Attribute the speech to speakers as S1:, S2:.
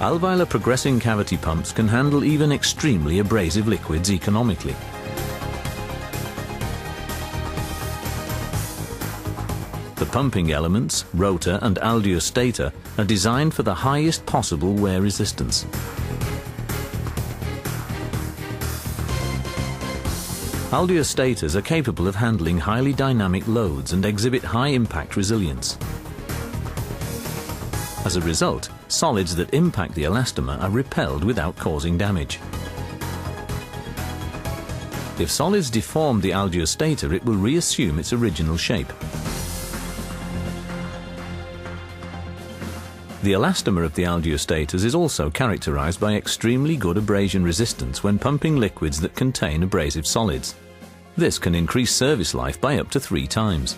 S1: Allweiler progressing cavity pumps can handle even extremely abrasive liquids economically. The pumping elements, rotor and ALLDUR stator, are designed for the highest possible wear resistance. ALLDUR stators are capable of handling highly dynamic loads and exhibit high impact resilience. As a result, solids that impact the elastomer are repelled without causing damage. If solids deform the ALLDUR stator, it will reassume its original shape. The elastomer of the ALLDUR stators is also characterized by extremely good abrasion resistance when pumping liquids that contain abrasive solids. This can increase service life by up to three times.